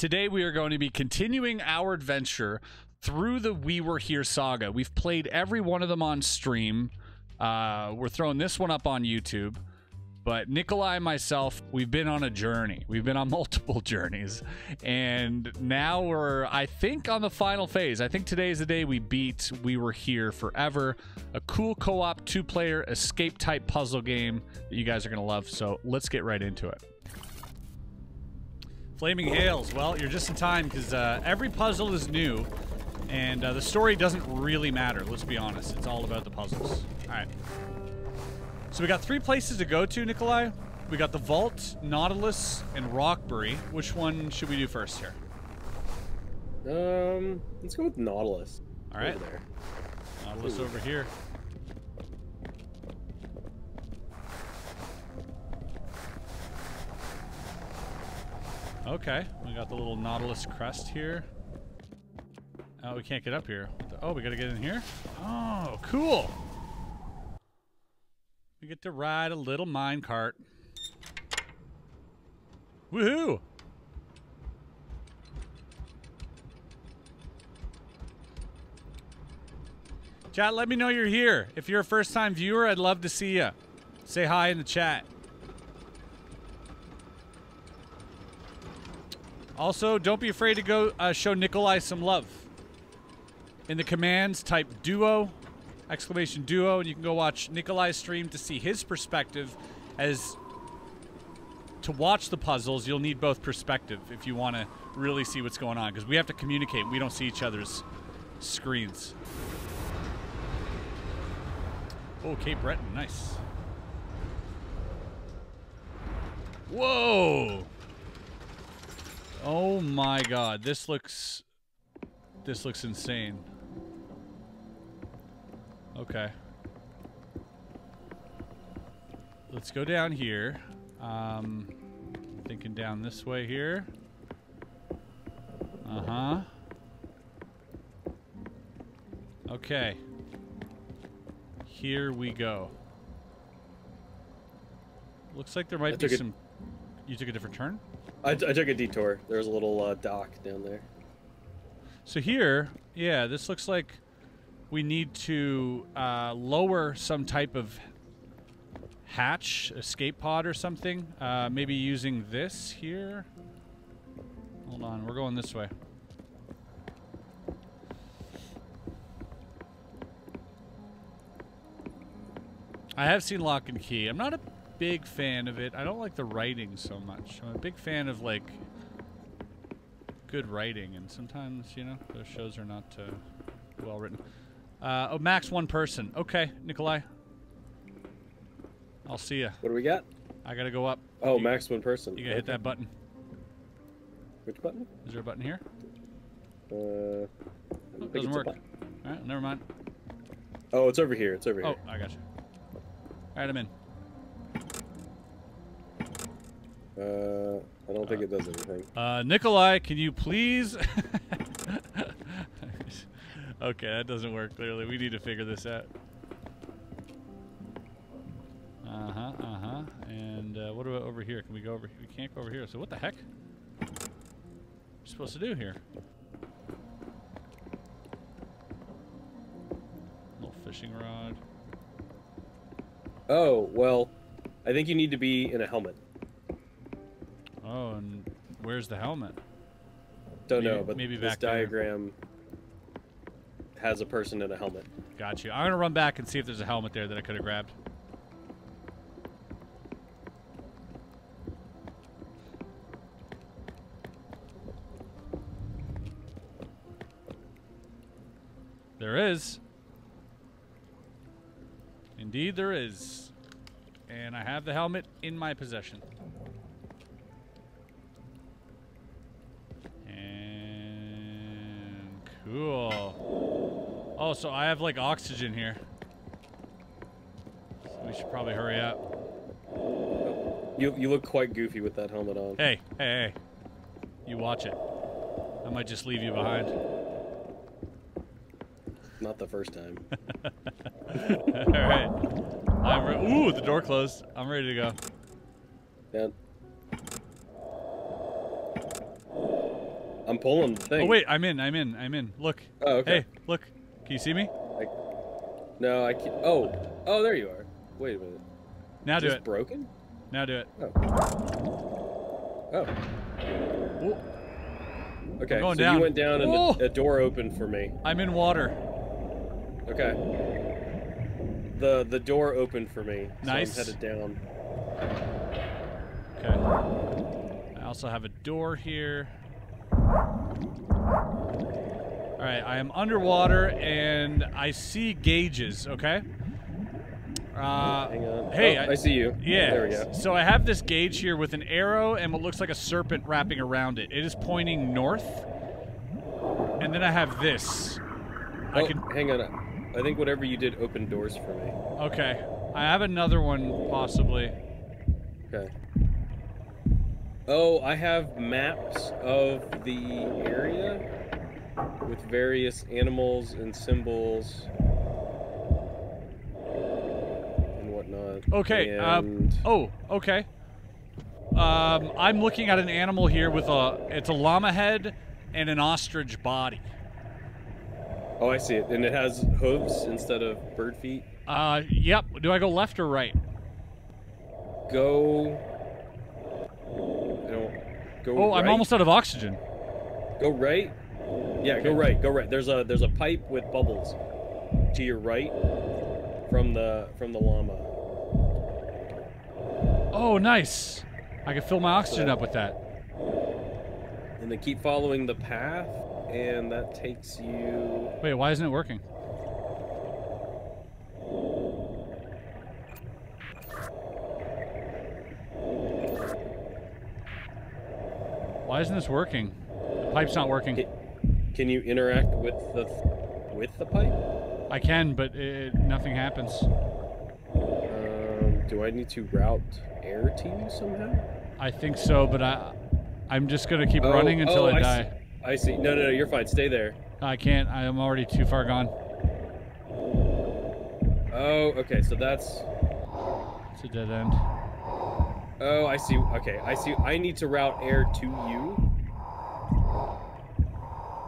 Today we are going to be continuing our adventure through the We Were Here saga. We've played every one of them on stream. Uh, we're throwing this one up on YouTube. But Nikolai and myself, we've been on a journey. We've been on multiple journeys. And now we're, I think, on the final phase. I think today is the day we beat We Were Here Forever. A cool co op two player escape type puzzle game that you guys are going to love. So let's get right into it. Flaming Hails. Well, you're just in time because uh, every puzzle is new. And uh, the story doesn't really matter, let's be honest. It's all about the puzzles. All right. So we got three places to go to, Nikolai. We got the Vault, Nautilus, and Rockbury. Which one should we do first here? Um, let's go with Nautilus. All right. Over there. Nautilus Ooh. over here. Okay, we got the little Nautilus crest here. Oh, we can't get up here. Oh, we gotta get in here? Oh, cool! We get to ride a little mine cart. Woohoo! Chat, let me know you're here. If you're a first time viewer, I'd love to see you. Say hi in the chat. Also, don't be afraid to go uh, show Nikolai some love. In the commands, type duo, exclamation duo, and you can go watch Nikolai's stream to see his perspective. As to watch the puzzles, you'll need both perspective if you want to really see what's going on, because we have to communicate. We don't see each other's screens. Oh, Cape Breton, nice. Whoa! Oh my god, this looks this looks insane. Okay. Let's go down here. Um thinking down this way here. Uh-huh. Okay. Here we go. Looks like there might be some You took a different turn? I, I took a detour. There's a little uh, dock down there. So here, yeah, this looks like we need to uh, lower some type of hatch, escape pod or something. Uh, maybe using this here. Hold on, we're going this way. I have seen Locke and Key. I'm not a big fan of it. I don't like the writing so much. I'm a big fan of like good writing, and sometimes you know those shows are not uh, well written. Uh, oh, max one person. Okay, Nikolai. I'll see you. What do we got? I gotta go up. Oh, You- max one person. You gotta hit that button. Which button? Is there a button here? Uh, Oh, doesn't work. All right, never mind. Oh, it's over here. It's over here. Oh. I got you. All right, I'm in. Uh, I don't think it does anything. Uh, Nikolai, can you please? okay, that doesn't work. Clearly, we need to figure this out. Uh huh. Uh huh. And uh, what about over here? Can we go over? Here? We can't go over here. So what the heck? What are we supposed to do here? Little fishing rod. Oh, well, I think you need to be in a helmet. Oh, and where's the helmet? Don't Maybe- know, but maybe this back there. diagram has a person in a helmet. Got you. I'm gonna run back and see if there's a helmet there that I could have grabbed. There is. Indeed, there is. And I have the helmet in my possession. Oh, so I have like oxygen here. So we should probably hurry up. You you look quite goofy with that helmet on. Hey, hey, hey. You watch it. I might just leave you behind. Not the first time. All right. I'm re- Ooh, the door closed. I'm ready to go. Yeah. I'm pulling the thing. Oh wait, I'm in. I'm in. I'm in. Look. Oh, okay. Hey, look. Can you see me? No, I can't. Oh, oh, there you are. Wait a minute. Now Is do it. broken? Now do it. Oh. oh. Ooh, Okay. going so down. you went down and Oh. a, a door opened for me. I'm in water. Okay. The the door opened for me. Nice. So I'm headed down. Okay. I also have a door here. All right, I am underwater and I see gauges. Okay. Uh, Hang on. hey, Oh, I- I, see you. Yeah. There we go. So I have this gauge here with an arrow and what looks like a serpent wrapping around it. It is pointing north. And then I have this. I oh, can. hang on. I think whatever you did opened doors for me. Okay. I have another one possibly. Okay. Oh, I have maps of the area with various animals and symbols and whatnot. Okay. Um, And oh, okay. Um, I'm looking at an animal here with a. It's a llama head and an ostrich body. oh, I see it, and it has hooves instead of bird feet. Uh, yep. Do I go left or right? Go. I don't. Go. Oh, I'm almost out of oxygen. Go right. Yeah, go right. Go right. There's a there's a pipe with bubbles to your right from the from the llama. Oh, nice. I can fill my oxygen up with that. And then keep following the path, and that takes you. Wait, why isn't it working? Why isn't this working? The pipe's not working. Can, can you interact with the with the pipe? I can, but it, nothing happens. Um, do I need to route air to you somehow? I think so, but I, I'm just gonna keep Oh, running until oh, I I die. see. I see. No, no, no. You're fine. Stay there. I can't. I am already too far gone. Oh, okay. So that's. It's a dead end. Oh, I see. Okay, I see. I need to route air to you.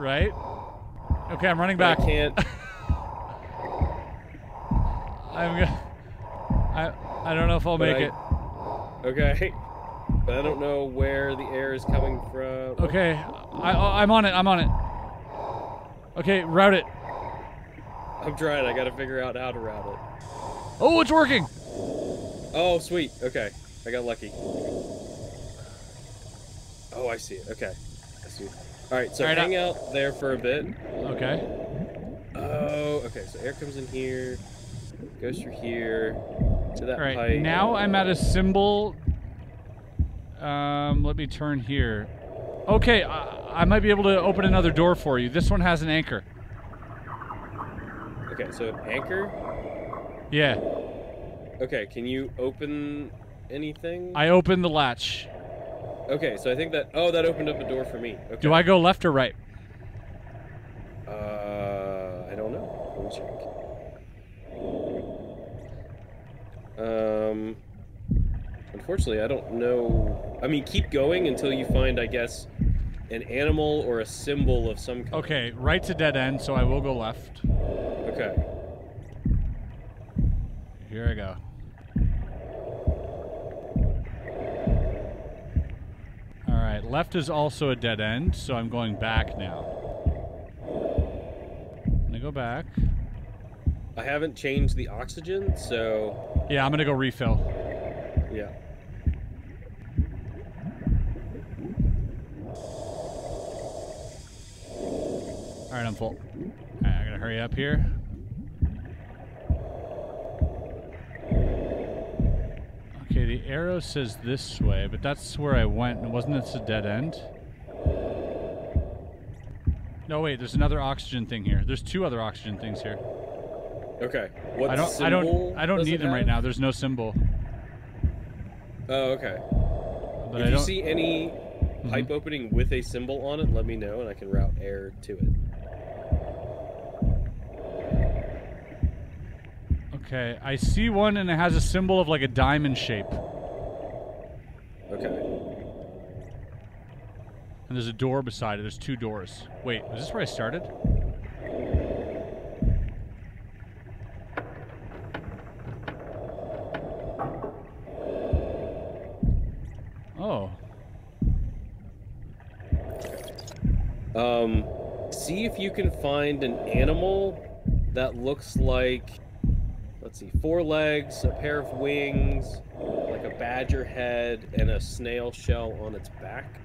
Right? Okay, I'm running back. I can't. I'm gonna. I I don't know if I'll But make I- it. Okay. But I don't know where the air is coming from. Okay, I I'm on it. I'm on it. Okay, route it. I'm trying. I gotta figure out how to route it. Oh, it's working. Oh, sweet. Okay. I got lucky. Oh, I see it. Okay. I see. All right. So All right, hang out there for a bit. Okay. Oh, okay. So air comes in here, goes through here to that All right. pipe. Now I'm at a symbol. Um, let me turn here. Okay, I, I might be able to open another door for you. This one has an anchor. Okay. So anchor. Yeah, Okay. Can you open anything? I open the latch. Okay. So I think that. Oh, that opened up a door for me. Okay. Do I go left or right? Uh, I don't know. Let me check. Um, unfortunately, I don't know. I mean, keep going until you find, I guess, an animal or a symbol of some kind. Okay, right's a dead end, so I will go left. Okay. Here I go. All right, left is also a dead end, so I'm going back now. I'm gonna go back. I haven't changed the oxygen, so Yeah, I'm gonna go refill. yeah. All right, I'm full. All right, I gotta hurry up here. Okay, the arrow says this way, but that's where I went, wasn't this a dead end? No, wait. There's another oxygen thing here. There's two other oxygen things here. Okay. What I don't. I don't. I don't need them right now. There's no symbol. Oh, okay. But if I you don't. see any Mhm. pipe opening with a symbol on it, let me know, and I can route air to it. Okay, I see one, and it has a symbol of like a diamond shape. Okay. And there's a door beside it. There's two doors. Wait, is this where I started? Oh. Um, see if you can find an animal that looks like, let's see, four legs, a pair of wings, like a badger head, and a snail shell on its back.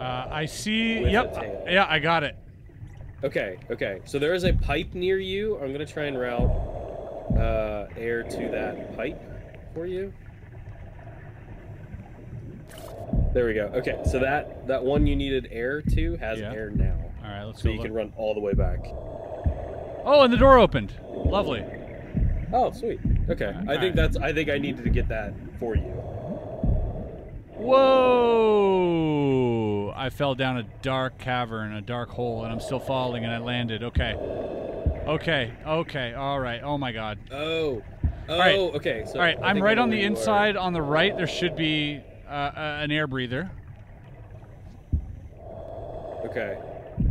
Uh, I see. Yep. Yeah, I got it. Okay, okay. So there is a pipe near you. I'm gonna try and route uh, air to that pipe for you. There we go. Okay, so that that one you needed air to has Yeah. air now, All right, let's so you look. can run all the way back. Oh, and the door opened. Lovely. Oh, sweet. Okay, I think that's. I think I needed to get that for you. Whoa! I fell down a dark cavern, a dark hole, and I'm still falling, and I landed. Okay. Okay. Okay. All right. Oh my God. Oh. Oh. right. Okay. So All right. I'm right on the you are. inside. On the right, there should be uh, uh, an air breather. Okay.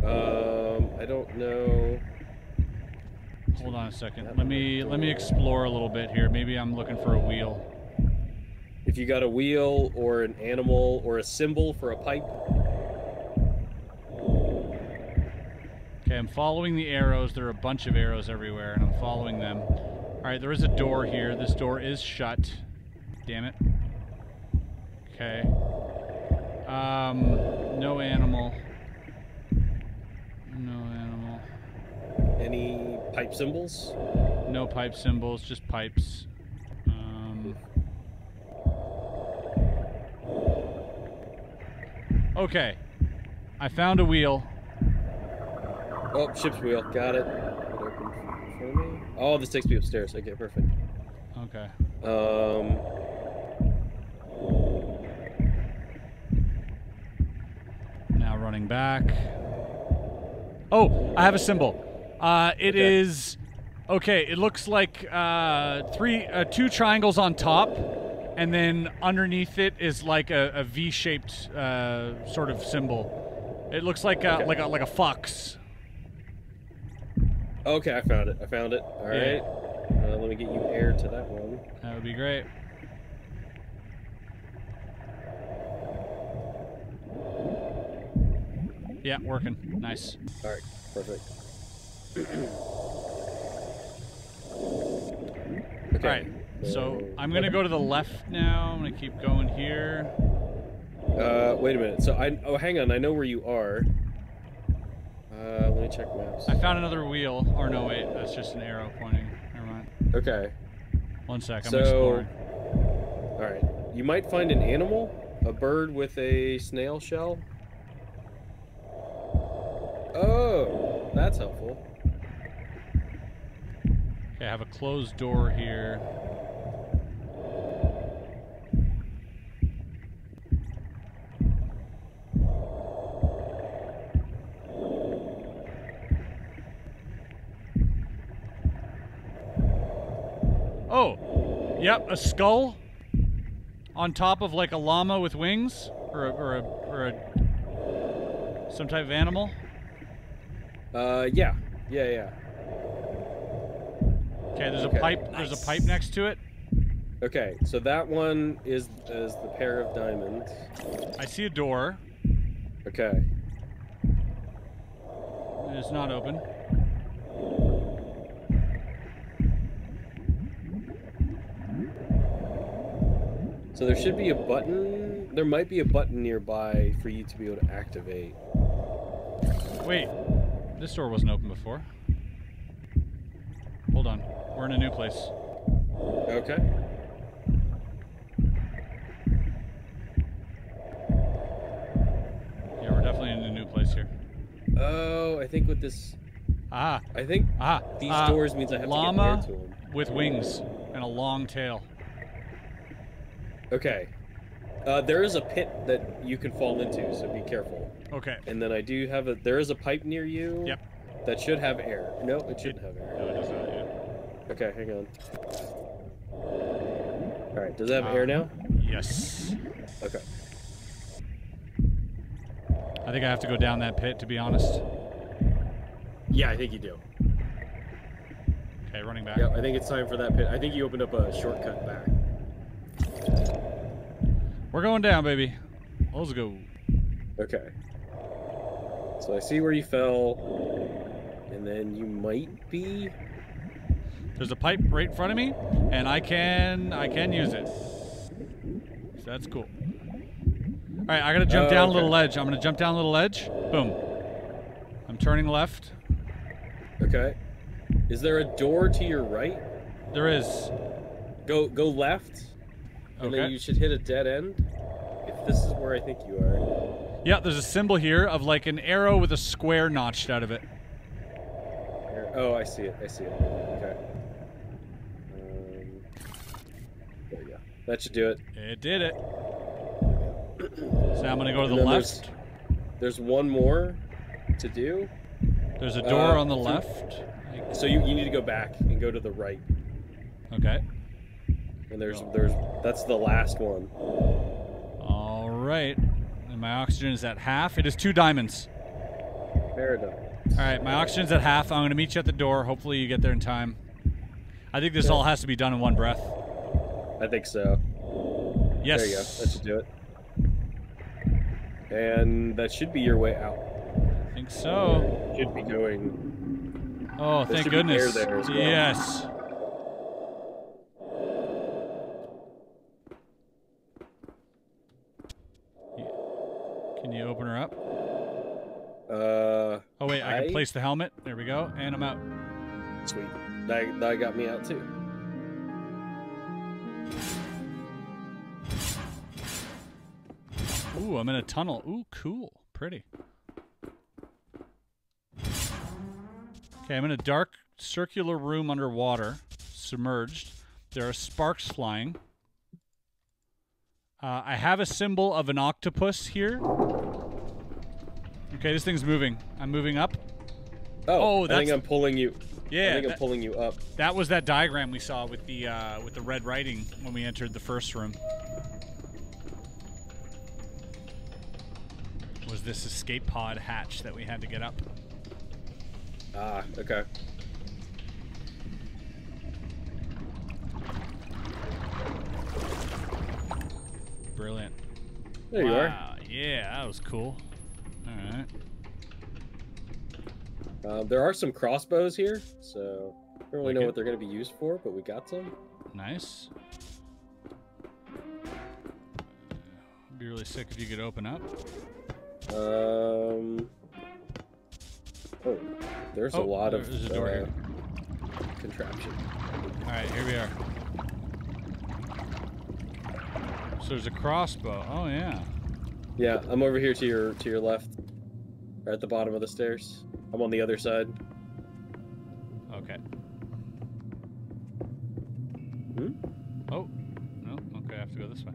Um, I don't know. Hold on a second. Let me let me explore a little bit here. Maybe I'm looking for a wheel. If you got a wheel or an animal or a symbol for a pipe. Okay, I'm following the arrows. There are a bunch of arrows everywhere, and I'm following them. All right, there is a door here. This door is shut. Damn it. Okay. Um, no animal. No animal. Any pipe symbols? No pipe symbols, just pipes. Um, okay. I found a wheel. Oh, ship's wheel. Got it. It opened for me. Oh, this takes me upstairs. Okay, perfect. Okay. Um, Now running back. Oh, I have a symbol. Uh, it Okay. is okay. It looks like uh, three, uh, two triangles on top, and then underneath it is like a, a V-shaped uh, sort of symbol. It looks like a, Okay. like a like a fox. Okay, I found it. I found it. All Yeah. right. Uh, let me get you air to that one. That would be great. Yeah, working. Nice. All right, perfect. okay. All right. So I'm gonna go to the left now. I'm gonna keep going here. Uh, wait a minute. So I. Oh, hang on. I know where you are. Check maps. I found another wheel. Or no, wait, that's just an arrow pointing. Never mind. Okay. One sec. I'm So- exploring. All right. You might find an animal, a bird with a snail shell. Oh, that's helpful. Okay, I have a closed door here. Oh, yep, a skull on top of like a llama with wings, or a, or a, or a some type of animal. Uh, yeah, yeah, yeah. Okay, there's Okay, a pipe. There's a pipe next to it. Okay, so that one is is the pair of diamonds. I see a door. Okay. It is not open. So there should be a button. There might be a button nearby for you to be able to activate. Wait, this door wasn't open before. Hold on, we're in a new place. Okay. Yeah, we're definitely in a new place here. Oh, I think with this, Ah, I think ah. these uh, doors means I have llama to get air to them. with wings and a long tail. Okay. Uh, there is a pit that you can fall into, so be careful. Okay. And then I do have a. There is a pipe near you. Yep. That should have air. No, it shouldn't have air. No, air. it does not yet. Okay, hang on. All right. Does it have Uh, air now? Yes. Okay. I think I have to go down that pit, to be honest. Yeah, I think you do. Okay, running back. Yeah, I think it's time for that pit. I think you opened up a shortcut back. We're going down, baby. Let's go. Okay. So I see where you fell, and then you might be. There's a pipe right in front of me, and I can I can use it. So that's cool. All right, I gotta jump Oh, down a little ledge. I'm gonna jump down a little ledge. Boom. I'm turning left. Okay. Is there a door to your right? There is. Go go left, and then you should hit a dead end. If this is where I think you are. Yeah, there's a symbol here of like an arrow with a square notched out of it. Oh, I see it. I see it. Okay. Um, there you go. That should do it. It did it. So I'm gonna go to the then there's- left. There's one more to do. There's a door uh, on the left. So you, you need to go back and go to the right. Okay. And there's there's that's the last one. All right. And my oxygen is at half. It is two diamonds. Enough. All right, my oxygen's at half. I'm gonna meet you at the door. Hopefully, you get there in time. I think this all has to be done in one breath. I think so. Yes. There you go. That should do it. And that should be your way out. I think so. Should be going. Oh, There thank should be air goodness. well. Yes. Can you open her up? Uh, Oh wait, I can place the helmet. There we go, and I'm out. sweet. That that got me out too. Ooh, I'm in a tunnel. Ooh, cool. Pretty. Okay, I'm in a dark circular room underwater, submerged. There are sparks flying. Uh, I have a symbol of an octopus here. Okay, this thing's moving. I'm moving up. Oh, Oh, I think I'm pulling you. Yeah, I think that- I'm pulling you up. That was that diagram we saw with the uh, with the red writing when we entered the first room. Was this escape pod hatch that we had to get up? Ah, okay. Brilliant. There you are. Wow, Yeah, that was cool. All right. Um, there are some crossbows here, so I don't really know Wicked. what they're going to be used for, but we got some. Nice. Be really sick if you could open up. Um. Oh, there's Oh, a lot of a uh, contraption. All right, here we are. So there's a crossbow. Oh yeah. Yeah, I'm over here to your to your left, or at the bottom of the stairs. I'm on the other side. Okay. Hmm? Oh, no. Okay, I have to go this way.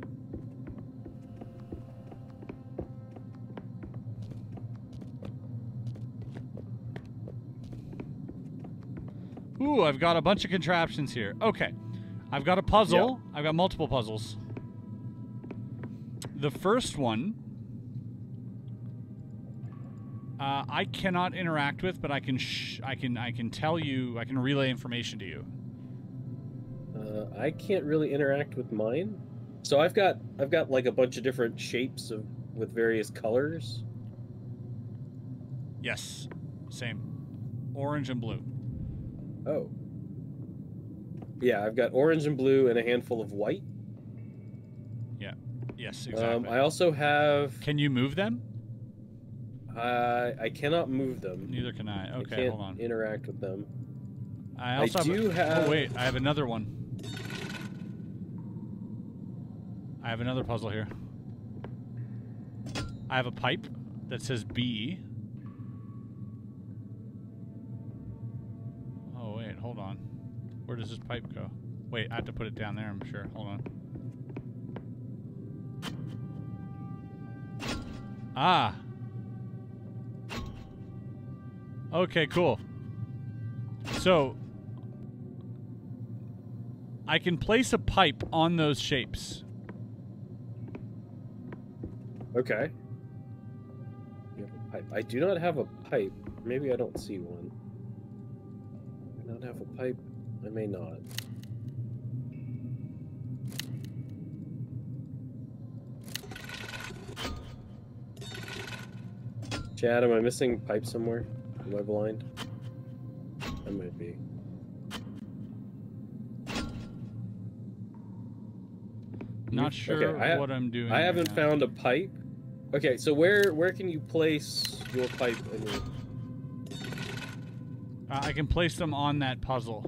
Ooh, I've got a bunch of contraptions here. Okay. I've got a puzzle. I've got multiple puzzles. The first one uh, I cannot interact with, but I can sh- I can I can tell you I can relay information to you. Uh, I can't really interact with mine, so I've got I've got like a bunch of different shapes of with various colors. Yes, same, orange and blue. Oh. Yeah, I've got orange and blue and a handful of white. Yes, Um. I also have. can you move them? I I cannot move them. Neither can I. I Okay, can't hold on. interact with them. I also do a- have- Oh wait, I have another one. I have another puzzle here. I have a pipe that says B. Oh wait, hold on. Where does this pipe go? Wait, I have to put it down there. I'm sure. Hold on. Ah. Okay, cool. So, I can place a pipe on those shapes. Okay. Pipe. I do not have a pipe. Maybe I don't see one. I don't have a pipe. I may not. Chad, am I missing pipe somewhere? Am I blind? I might be. Not sure ha- what I'm doing. I haven't now. found a pipe. Okay, so where where can you place your pipe in your Uh, I can place them on that puzzle.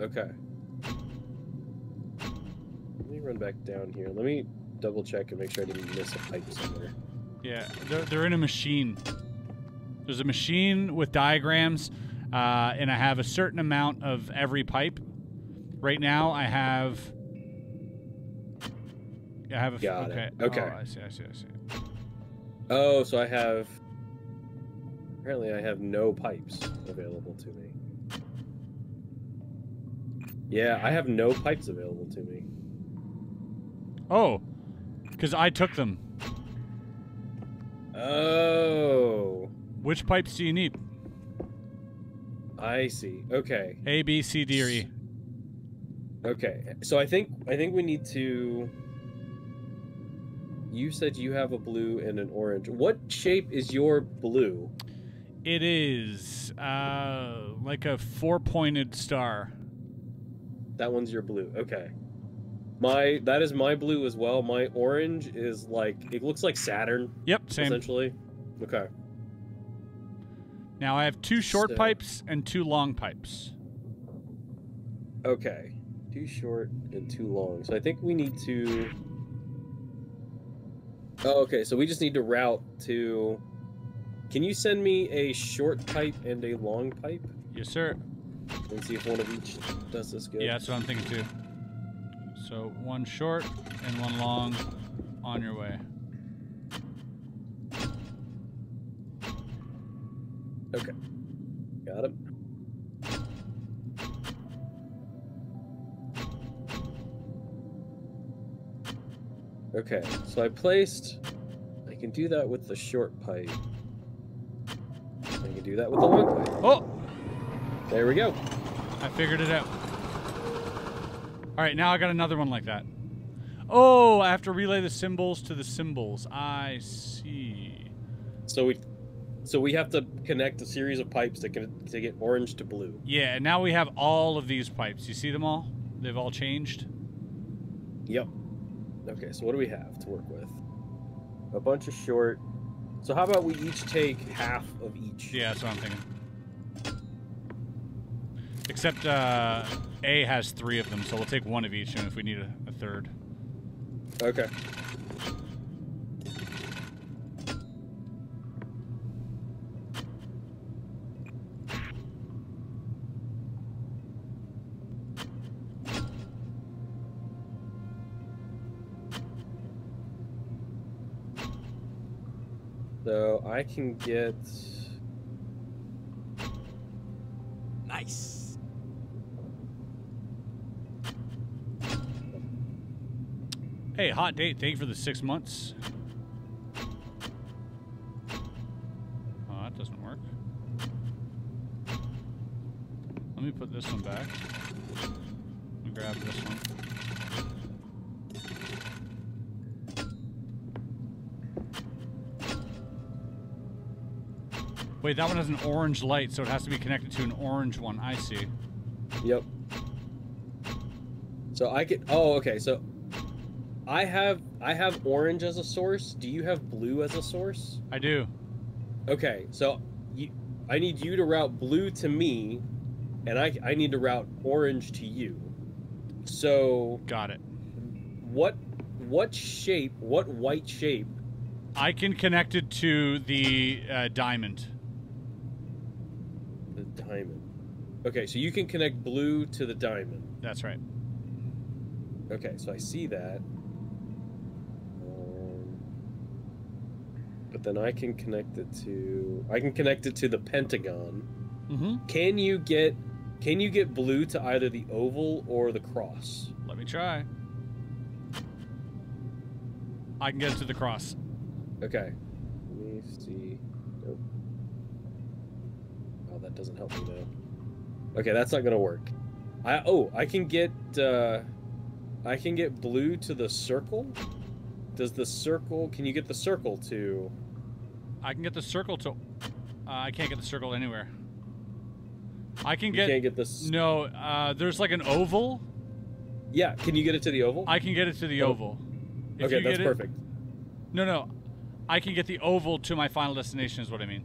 Okay. Let me run back down here. Let me double check and make sure I didn't miss a pipe somewhere. Yeah, they're, they're in a machine. There's a machine with diagrams, uh, and I have a certain amount of every pipe. Right now, I have. I have a. Got okay. it. Okay. Oh, I see. I see. I see. Oh, so I have. Apparently, I have no pipes available to me. Yeah, I have no pipes available to me. Oh, because I took them. Oh, Which pipes do you need? I see. Okay. A, B, C, D, or E? Okay. So I think I think we need to. You said you have a blue and an orange. What shape is your blue? It is uh, like a four-pointed star. That one's your blue. Okay. My that is my blue as well. My orange is like it looks like Saturn Yep, same. essentially. Okay. Now I have two short So- pipes and two long pipes. Okay. Too short and too long. So I think we need to Oh, okay. So we just need to route to Can you send me a short pipe and a long pipe? Yes, sir. and see if one of each does this good. Yeah, that's what I'm thinking too. So one short and one long on your way. Okay. Got him. Okay, so I placed. I can do that with the short pipe. I can do that with the long pipe. Oh, There we go. I figured it out. All right, now I got another one like that. Oh, I have to relay the symbols to the symbols. I see. So we, so we have to connect a series of pipes to can to get orange to blue. Yeah, and now we have all of these pipes. You see them all? They've all changed. Yep. Okay, so what do we have to work with? A bunch of short. So how about we each take half of each? Yeah, that's what I'm thinking. Except uh, A has three of them, so we'll take one of each, and if we need a, a third. Okay. So I can get Nice. Hey, hot date. Thank you for the six months. Oh, that doesn't work. Let me put this one back. Me grab this one. Wait, that one has an orange light, so it has to be connected to an orange one. I see. Yep. So I could. Oh, okay. So I have I have orange as a source. Do you have blue as a source? I do. Okay. So you, I need you to route blue to me, and I I need to route orange to you. So Got it. what what shape? What white shape? I can connect it to the uh, diamond. The diamond. Okay. So you can connect blue to the diamond. That's right. Okay, so I see that. Um, but then I can connect it to I can connect it to the pentagon. Mm-hmm. Can you get can you get blue to either the oval or the cross? Let me try. I can get it to the cross. Okay. Let me see. Nope. Oh, that doesn't help me now. Okay, that's not gonna work. I oh, I can get uh, I can get blue to the circle. Does the circle? Can you get the circle to? I can get the circle to. Uh, I can't get the circle anywhere. I can You get. can't get this. No, uh, there's like an oval. Yeah, can you get it to the oval? I can get it to the Oh. oval. If okay, you that's get it- perfect. No, no. I can get the oval to my final destination, is what I mean.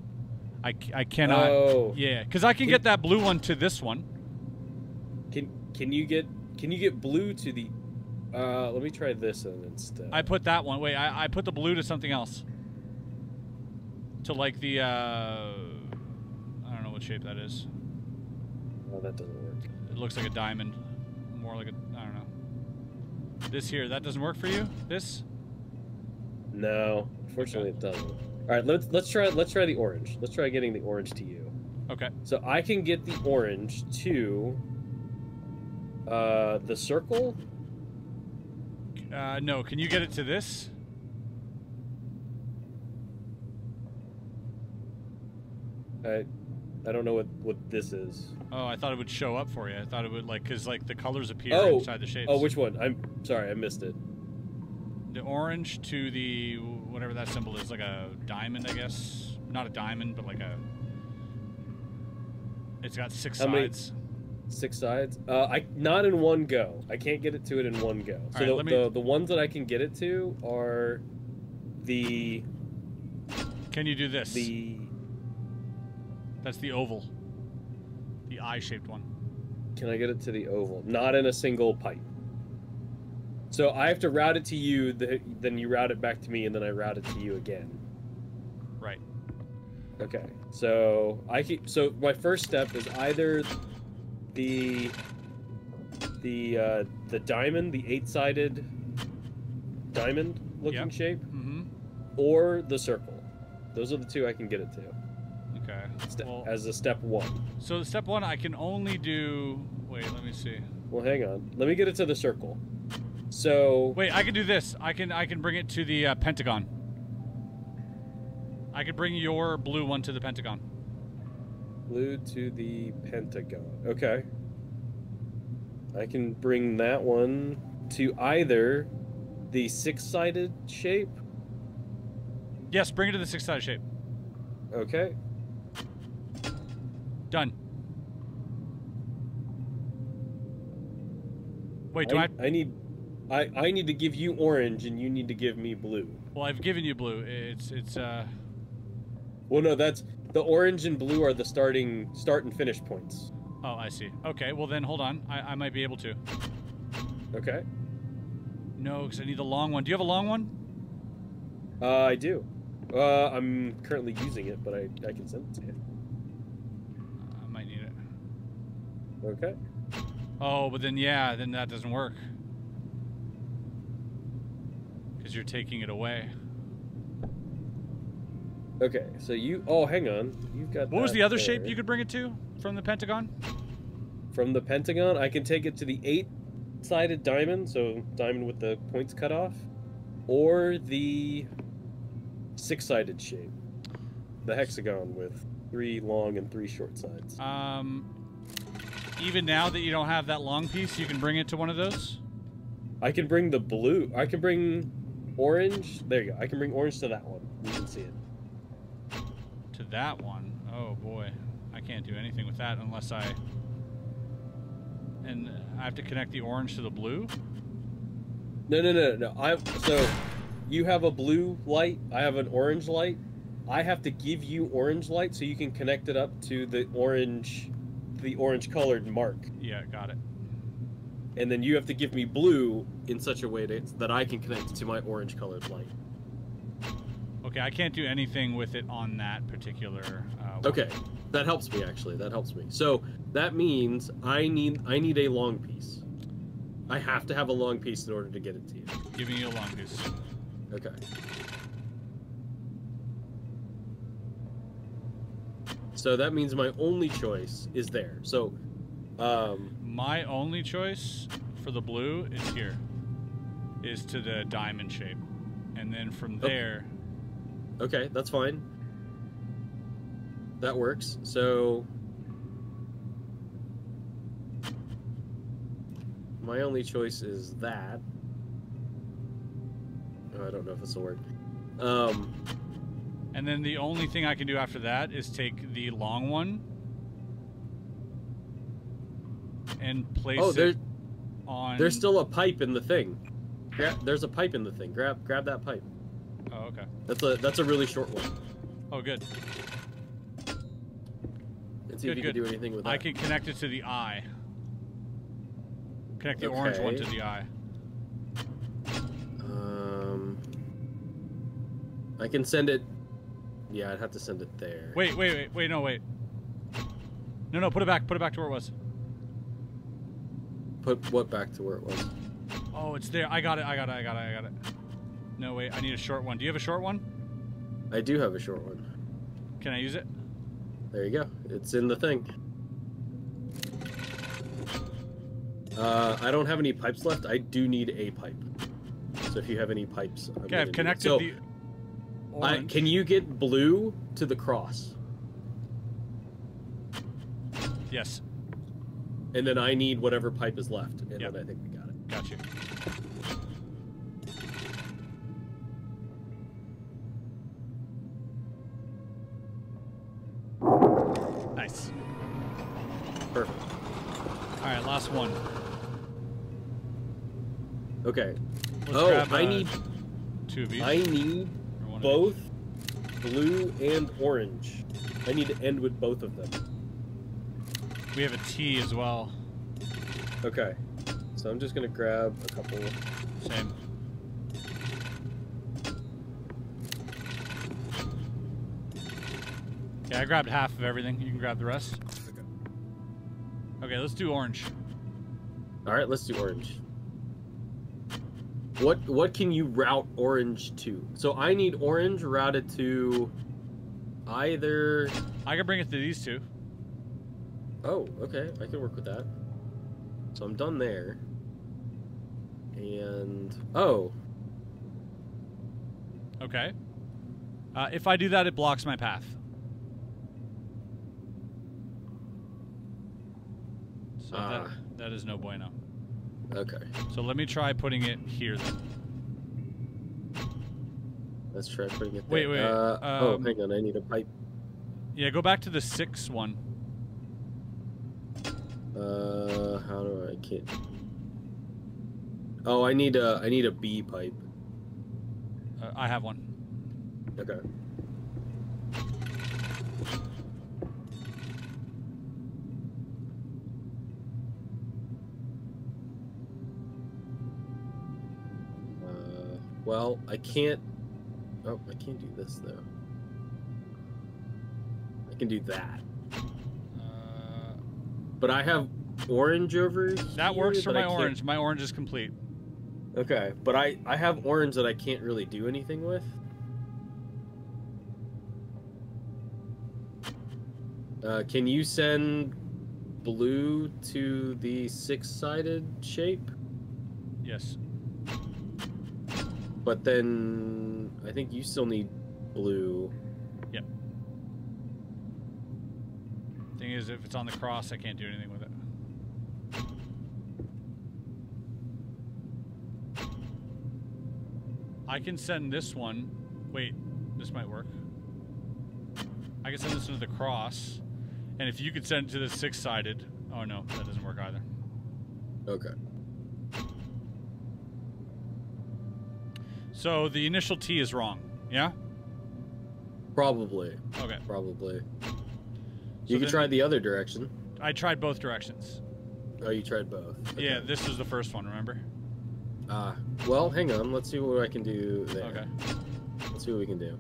I, I cannot. Oh, Yeah, because I can Can- get that blue one to this one. can can you get can you get blue to the? Uh, let me try this one instead. I put that one. Wait, I, I put the blue to something else. To like the. Uh, I don't know what shape that is. oh, that doesn't work. It looks like a diamond. More like a. I don't know. This here, that doesn't work for you? This? No, unfortunately it doesn't. All right, let's let's try let's try the orange. Let's try getting the orange to you. Okay. So I can get the orange to uh, the circle. Uh, no, can you get it to this? I I don't know what what this is. Oh, I thought it would show up for you. I thought it would like because like the colors appear Oh, inside the shapes. Oh, which one? I'm sorry, I missed it. the orange to the whatever that symbol is, like a diamond, I guess. Not a diamond, but like a. It's got six How many- sides. Six sides. Uh, I not in one go. I can't get it to it in one go. So right, the, me- the the ones that I can get it to are the Can you do this? the That's the oval. The eye-shaped one. Can I get it to the oval? Not in a single pipe. So I have to route it to you, th- then you route it back to me, and then I route it to you again. Right. Okay. So I keep. So my first step is either the the uh, the diamond, the eight-sided diamond-looking Yep. shape, Mm-hmm. or the circle. Those are the two I can get it to Okay. ste- Well, as a step one. so step one, I can only do. Wait, let me see. Well, hang on. Let me get it to the circle. So Wait, I can do this. I can I can bring it to the uh, pentagon. I could bring your blue one to the pentagon. Blue to the pentagon. Okay. I can bring that one to either the six-sided shape. Yes, bring it to the six-sided shape. Okay. Done. Wait, do I, I, need I, I need to give you orange and you need to give me blue. Well, I've given you blue. It's it's uh. Well no, that's the orange and blue are the starting start and finish points. Oh, I see. Okay, well then hold on. I, I might be able to. Okay. No, because I need the long one. Do you have a long one? Uh, I do. Uh, I'm currently using it, but I, I can send it to you. I might need it. Okay. Oh, but then yeah, then that doesn't work. Because you're taking it away. Okay, so you oh hang on. You've got What was the other shape you could bring it to from the pentagon? from the pentagon. I can take it to the eight sided diamond, so diamond with the points cut off, or the six sided shape, the hexagon with three long and three short sides. Um, even now that you don't have that long piece, you can bring it to one of those. I can bring the blue. I can bring orange. There you go. I can bring orange to that one. You can see it. To that one. Oh boy, I can't do anything with that unless I. And I have to connect the orange to the blue. No, no, no, no. I so you have a blue light. I have an orange light. I have to give you orange light so you can connect it up to the orange, the orange colored mark. Yeah, got it. and then you have to give me blue in such a way that, that I can connect to my orange colored light. Okay, I can't do anything with it on that particular. Uh. Okay, that helps me actually. That helps me. So that means I need I need a long piece. I have to have a long piece in order to get it to you. Give me a long piece. Okay. So that means my only choice is there. So, um, my only choice for the blue is here, is to the diamond shape, and then from there. Okay, that's fine. That works. So. My only choice is that. Oh, I don't know if this will work. Um, and then the only thing I can do after that is take the long one and place oh, there, it on. there's still a pipe in the thing. Grab, there's a pipe in the thing. Grab, grab that pipe. Oh, okay. That's a that's a really short one. Oh, good. And see Good, if you good. can do anything with that. I can connect it to the eye. Connect the orange one to the eye. Um, I can send it. Yeah, I'd have to send it there. Wait, wait, wait, wait, no, wait. No, no, put it back. Put it back to where it was. Put what back to where it was? Oh, it's there. I got it. I got it. I got it. I got it. No, wait. I need a short one. Do you have a short one? I do have a short one. Can I use it? There you go. It's in the thing. Uh, I don't have any pipes left. I do need a pipe. So if you have any pipes, I'm Okay, I've connected So, the. I, can you get blue to the cross? Yes, And then I need whatever pipe is left. And Yep. then I think we got it. got you. Nice. Perfect. All right, last one. Okay. Let's oh, grab, I uh, need two of each. I need or one of both blue and orange. I need to end with both of them. We have a T as well. Okay. So I'm just gonna grab a couple. Same. Okay, I grabbed half of everything. You can grab the rest. Okay. Okay, let's do orange. All right, let's do orange. What what can you route orange to? So I need orange routed to either. I can bring it to these two. Oh, okay, I can work with that. So I'm done there. And oh, Okay. Uh, if I do that, it blocks my path. So Ah. that, that is no bueno. Okay. So let me try putting it here then. Let's try putting it. Wait, there. wait, Uh, oh, um, hang on. I need a pipe. Yeah, go back to the six one. Uh, how do I can't? Oh, I need a I need a B pipe. Uh, I have one. Okay. Well, I can't. Oh, I can't do this though. I can do that, Uh, but I have orange over. that here works for my orange. My orange is complete. Okay, but I I have orange that I can't really do anything with. Uh, can you send blue to the six-sided shape? Yes. But then I think you still need blue. Yep. Thing is, if it's on the cross, I can't do anything with it. I can send this one. Wait, this might work. I can send this one to the cross, and if you could send it to the six-sided. Oh no, that doesn't work either. Okay. So the initial T is wrong. Yeah. Probably. Okay. Probably. So you can try the other direction. I tried both directions. Oh, you tried both. Yeah, this was the first one. Remember? Ah. well, hang on. Let's see what I can do there. Okay. Let's see what we can do.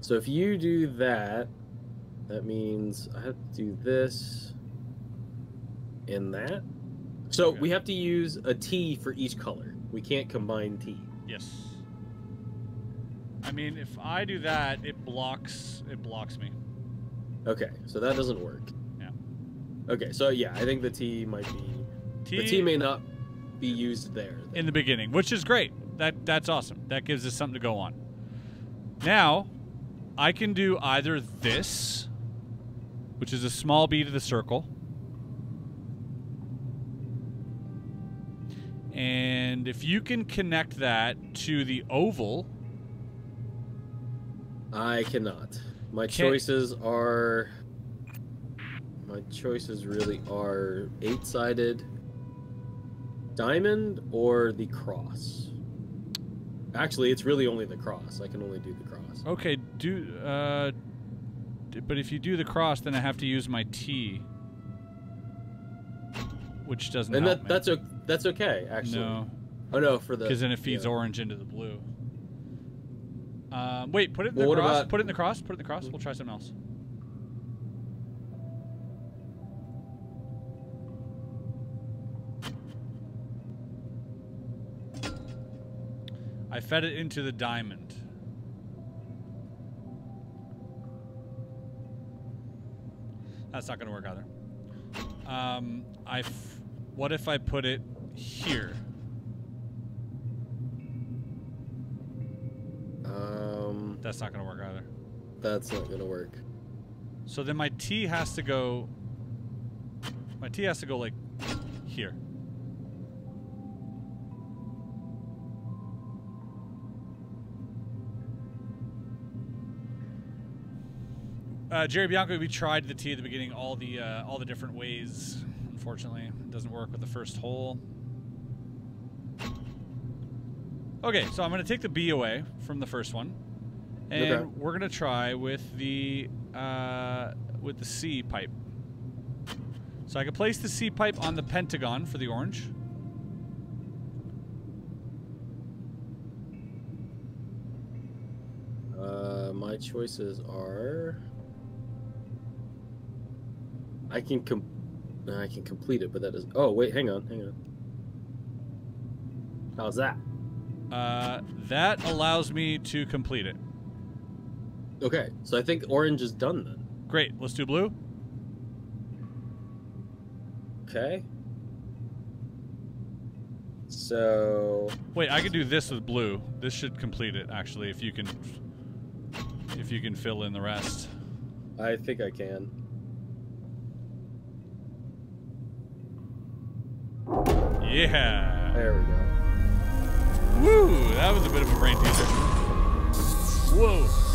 So if you do that, that means I have to do this and that. So Okay. we have to use a T for each color. We can't combine T. Yes. I mean, if I do that, it blocks. It blocks me. Okay, so that doesn't work. Yeah. Okay, so yeah, I think the T might be T, the T may not be used there. in the beginning, which is great. That that's awesome. That gives us something to go on. Now, I can do either this, which is a small b to the circle, And if you can connect that to the oval, I cannot. My Can't- choices are. My choices really are eight-sided diamond or the cross. Actually, it's really only the cross. I can only do the cross. okay, do uh d- but if you do the cross then I have to use my T. Which doesn't and that that's o- that's okay actually. No, Oh no, for the because then it feeds yeah. orange into the blue. Um, wait, put it in the what cross. Put it in the cross. Put it in the cross. We'll try something else. I fed it into the diamond. That's not going to work either. Um, I. F- what if I put it here? That's not going to work either. that's not gonna work. So then my T has to go. My T has to go like here. Uh, Jerry Bianco, we tried the T at the beginning, all the uh, all the different ways. Unfortunately, it doesn't work with the first hole. Okay, so I'm going to take the B away from the first one, and Okay. we're going to try with the uh, with the C pipe. So I can place the C pipe on the pentagon for the orange. Uh, my choices are. I can com- I can complete it, but that is. Oh wait, hang on, hang on. How's that? Uh, that allows me to complete it. Okay, so I think orange is done then. Great. Let's do blue. Okay. So Wait, I could do this with blue. This should complete it actually if you can if you can fill in the rest. I think I can. Yeah. There we go. Woo! That was a bit of a brain teaser. Whoa.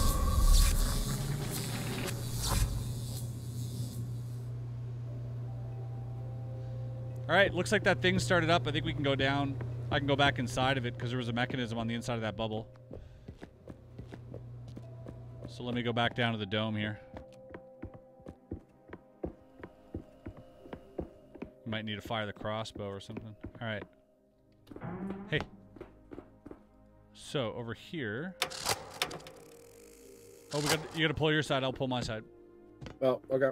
All right, looks like that thing started up. I think we can go down. I can go back inside of it because there was a mechanism on the inside of that bubble. So let me go back down to the dome here. Might need to fire the crossbow or something. All right. Hey. So over here. Oh, we got. You got to pull your side. I'll pull my side. Oh, okay.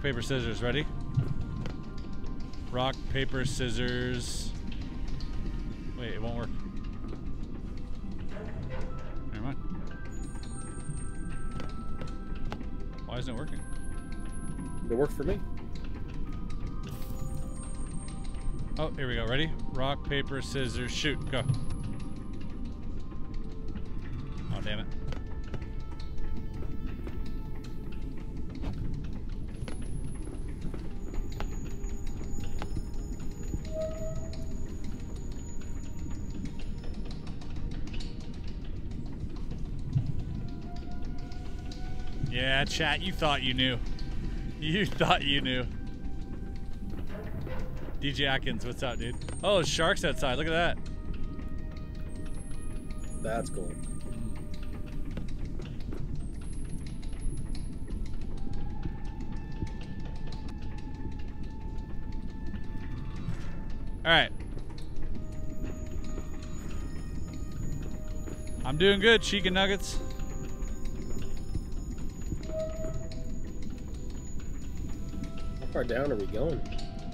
Rock, paper, scissors. Ready? Rock, paper, scissors. Wait, it won't work. Never mind. Why isn't it working? It worked for me. Oh, here we go. Ready? Rock, paper, scissors, shoot. Go. Chat, you thought you knew. You thought you knew. DJ Atkins, what's up, dude? Oh, sharks outside. Look at that. That's cool. All right. I'm doing good, chicken nuggets. far down are we going?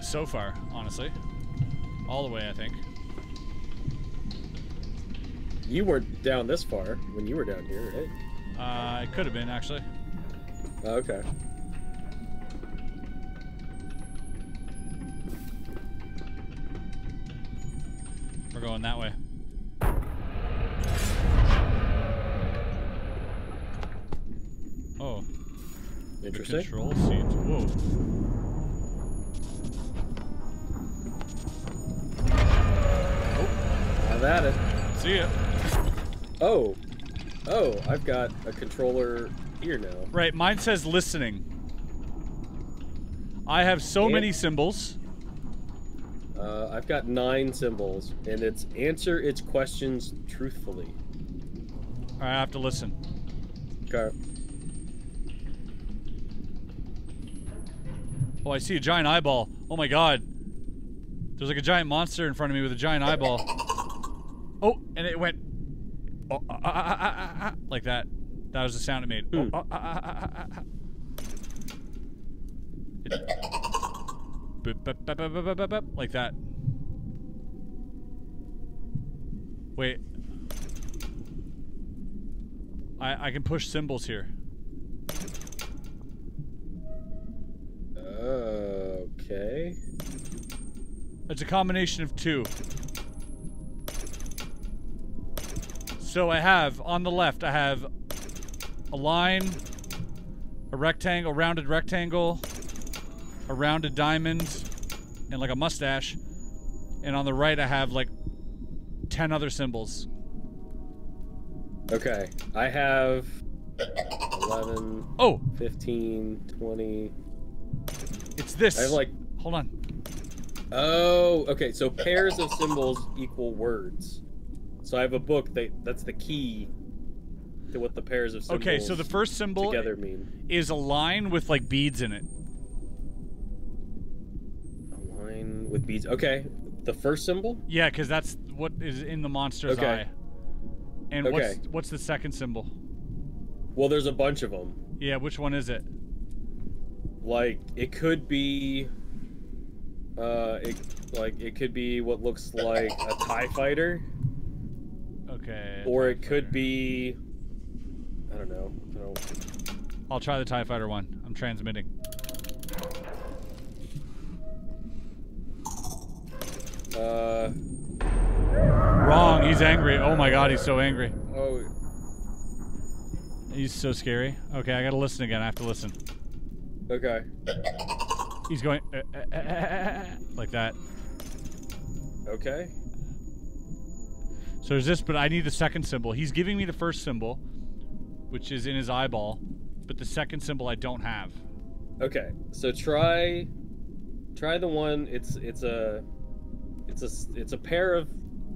So far, honestly. All the way, I think. You weren't down this far when you were down here, right? Uh, it could have been, actually. Oh, okay. We're going that way. Oh. Interesting. The control. Whoa. Have at it. See ya. Oh. Oh, I've got a controller here now. Right, mine says listening. I have so And- many symbols. Uh, I've got nine symbols, and it's answer its questions truthfully. I have to listen. Okay. Oh, I see a giant eyeball. Oh my god. There's like a giant monster in front of me with a giant eyeball. Oh, and it went oh, ah, ah, ah, ah, ah, ah, like that. That was the sound it made. It- like that. Wait. I I can push symbols here. Okay. It's a combination of two. So I have, on the left, I have a line, a rectangle, a rounded rectangle, a rounded diamond, and like a mustache. And on the right, I have like 10 other symbols. Okay. I have 11, Oh, 15, 20. it's this. I have like. Hold on. Oh, okay. So pairs of symbols equal words. So I have a book that that's the key to what the pairs of symbols Okay, so the first symbol together mean. is a line with like beads in it. A line with beads. Okay. The first symbol? Yeah, because that's what is in the monster's Okay. eye. And what's what's the second symbol? Well, there's a bunch of them. Yeah, which one is it? Like it could be uh it like it could be what looks like a tie fighter Okay. or it could be I don't know. I don't I'll try the TIE Fighter one. I'm transmitting. uh Wrong. He's angry. Oh my god, he's so angry. oh He's so scary. Okay, I gotta listen again. I have to listen. okay. He's going uh, uh, uh, like that. Okay. So there's this, but I need the second symbol. He's giving me the first symbol, which is in his eyeball, but the second symbol I don't have. Okay. So try try the one it's it's a it's a it's a pair of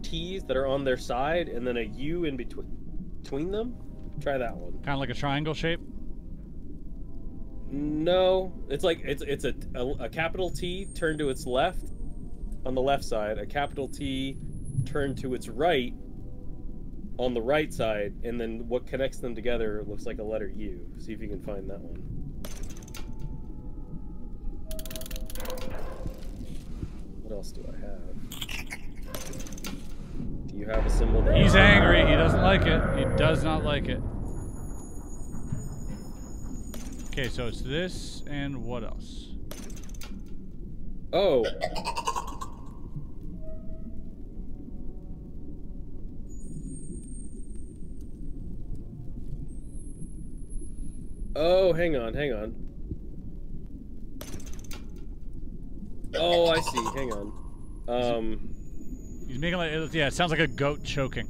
T's that are on their side and then a U in between between them. Try that one. Kind of like a triangle shape. No, it's like it's it's a, a a capital T turned to its left on the left side, a capital T turned to its right on the right side, and then what connects them together looks like a letter U. See if you can find that one. What else do I have? Do you have a symbol that He's angry. He doesn't like it. He does not like it. Okay, so it's this and what else? Oh. Oh, hang on, hang on. Oh, I see. Hang on. Um, He's making like yeah, it sounds like a goat choking.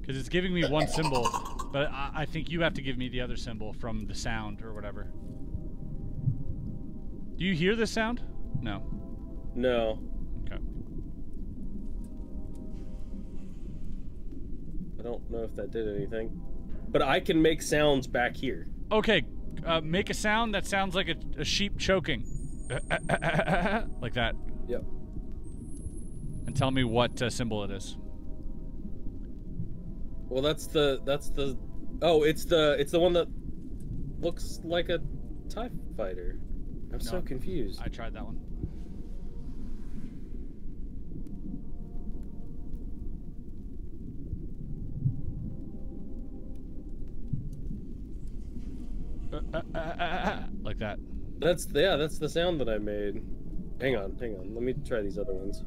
Because it's giving me one symbol, but I, I think you have to give me the other symbol from the sound or whatever. Do you hear this sound? No. no. Don't know if that did anything. But I can make sounds back here. Okay, uh, make a sound that sounds like a, a sheep choking. like that. Yep. And tell me what uh, symbol it is. Well, that's the that's the Oh, it's the it's the one that looks like a TIE fighter. I'm so confused. I tried that one. Uh, uh, uh, uh, uh, like that. That's yeah, that's the sound that I made. hang on, hang on. Let me try these other ones.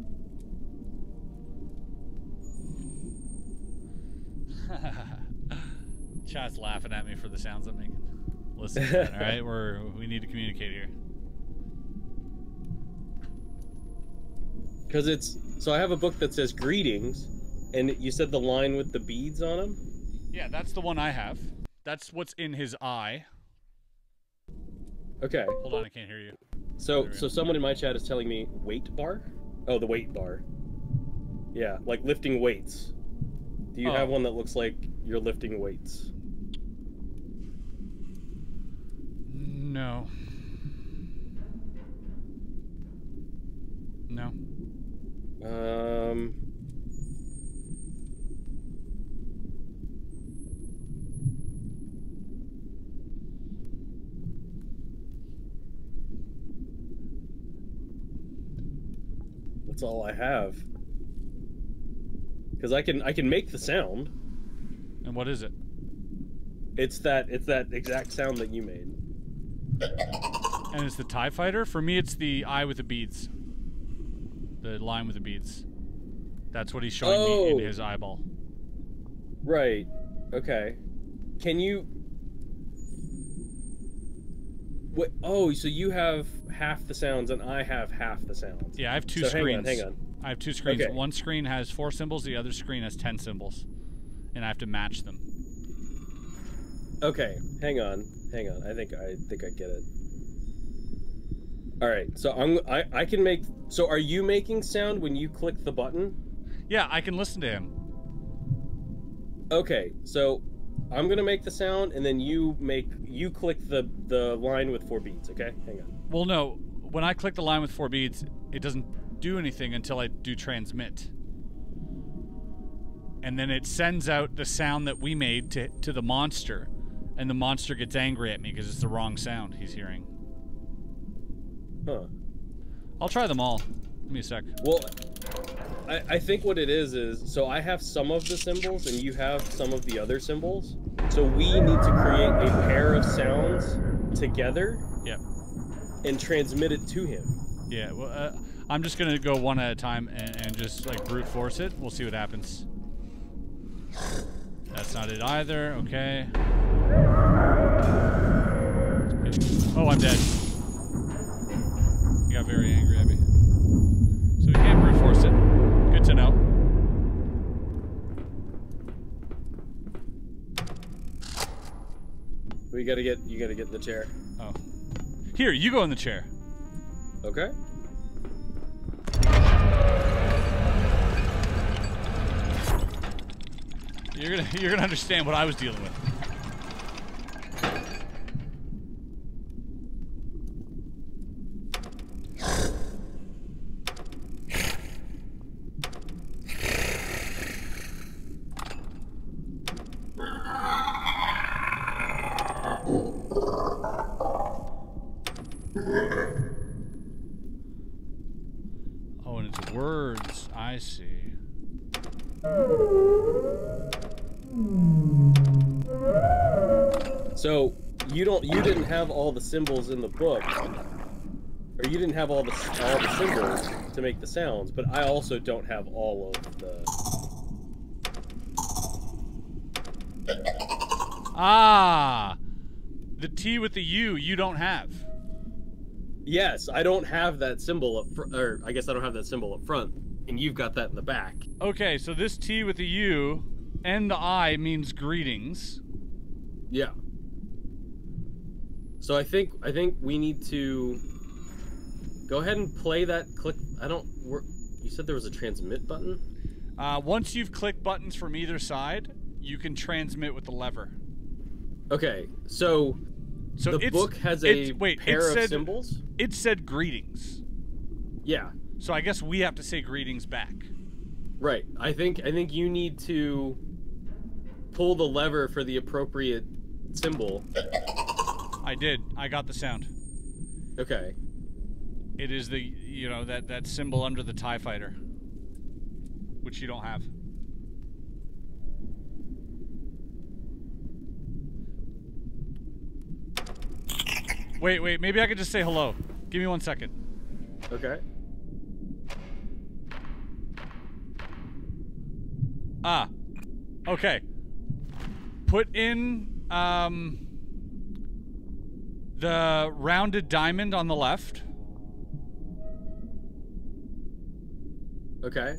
Chat's laughing at me for the sounds I'm making. Listen, all right, we're we need to communicate here. Because it's so I have a book that says greetings, and you said the line with the beads on them. Yeah, that's the one I have. That's what's in his eye. Okay. Hold on, I can't hear you. So so someone in my chat is telling me weight bar. Oh, the weight bar. Yeah, like lifting weights. Do you Oh. have one that looks like you're lifting weights? No. No. Um. That's all I have. Because I can I can make the sound. And what is it? It's that it's that exact sound that you made. And it's the TIE fighter? For me, it's the eye with the beads. The line with the beads. That's what he's showing me in Oh. his eyeball. Right. Okay. Can you? What? Oh, so you have half the sounds and I have half the sounds. Yeah, I have two so screens. Hang on, hang on. I have two screens. Okay. One screen has four symbols, the other screen has ten symbols. And I have to match them. Okay, hang on, hang on. I think I think I get it. All right. So I'm I I can make. So are you making sound when you click the button? Yeah, I can listen to him. Okay. So I'm gonna make the sound and then you make you click the the line with four beats. Okay. Hang on. Well, no. When I click the line with four beads, it doesn't do anything until I do transmit. And then it sends out the sound that we made to, to the monster. And the monster gets angry at me because it's the wrong sound he's hearing. Huh. I'll try them all. Give me a sec. Well, I, I think what it is is so I have some of the symbols and you have some of the other symbols. So we need to create a pair of sounds together Yep. and transmit it to him. Yeah, well, uh, I'm just gonna go one at a time and, and just like brute force it. We'll see what happens. That's not it either. Okay. Oh, I'm dead. He got very angry at me. So we can't brute force it. Good to know. We gotta get you gotta get in the chair. Oh. Here, you go in the chair. Okay. You're gonna you're gonna understand what I was dealing with. So you don't you didn't have all the symbols in the book, or you didn't have all the all the symbols to make the sounds. But I also don't have all of the. Ah, the T with the U you don't have. Yes, I don't have that symbol up, fr- or I guess I don't have that symbol up front, and you've got that in the back. Okay, so this T with the U and the I means greetings. Yeah. So I think I think we need to go ahead and play that click. I don't. You said there was a transmit button. Uh, once you've clicked buttons from either side, you can transmit with the lever. Okay, so So the book has a wait, pair it of symbols. It said greetings. Yeah, So I guess we have to say greetings back. right. I think I think you need to pull the lever for the appropriate symbol. I did. I got the sound. Okay. It is the you know that that symbol under the Tie Fighter, which you don't have. Wait, wait. Maybe I could just say hello. Give me one second. Okay. Ah. Okay. Put in um the rounded diamond on the left Okay.